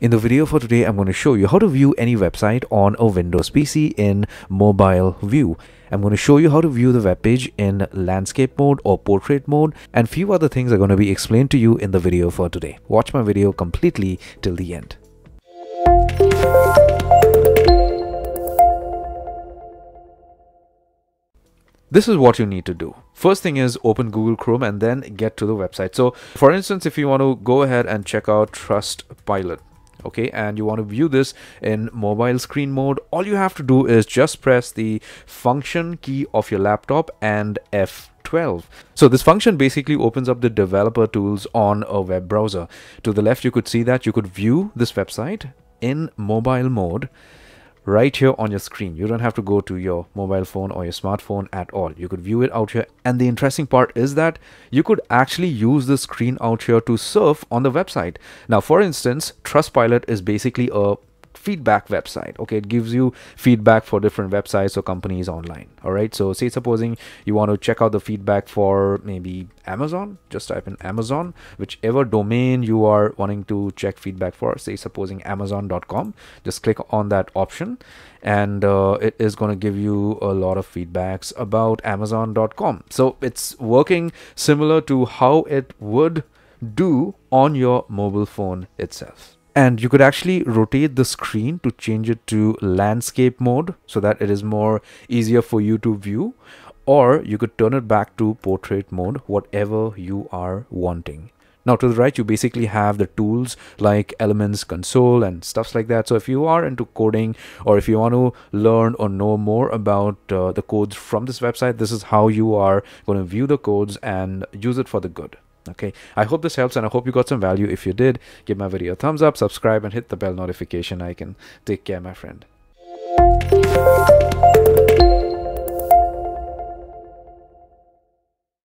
In the video for today, I'm going to show you how to view any website on a Windows PC in mobile view. I'm going to show you how to view the web page in landscape mode or portrait mode and few other things are going to be explained to you in the video for today. Watch my video completely till the end. this is what you need to do. First thing is open Google Chrome and then get to the website. So for instance, if you want to go ahead and check out Trustpilot, okay and you want to view this in mobile screen mode all you have to do is just press the function key of your laptop and F12 so this function basically opens up the developer tools on a web browser. To the left you could see that you could view this website in mobile mode right here on your screen. You don't have to go to your mobile phone or your smartphone at all. You could view it out here. And the interesting part is that you could actually use the screen out here to surf on the website. Now, for instance, Trustpilot is basically a feedback website okay? It gives you feedback for different websites or companies online all right? So say supposing you want to check out the feedback for maybe amazon just type in amazon whichever domain you are wanting to check feedback for say supposing amazon.com just click on that option and uh, it is going to give you a lot of feedbacks about amazon.com so it's working similar to how it would do on your mobile phone itself and you could actually rotate the screen to change it to landscape mode so that it is more easier for you to view. Or you could turn it back to portrait mode whatever you are wanting. Now to the right you basically have the tools like elements console and stuffs like that. So if you are into coding or if you want to learn or know more about uh, the codes from this website this is how you are going to view the codes and use it for the good Okay, I hope this helps and I hope you got some value. If you did, give my video a thumbs up, subscribe, and hit the bell notification icon. Take care, my friend.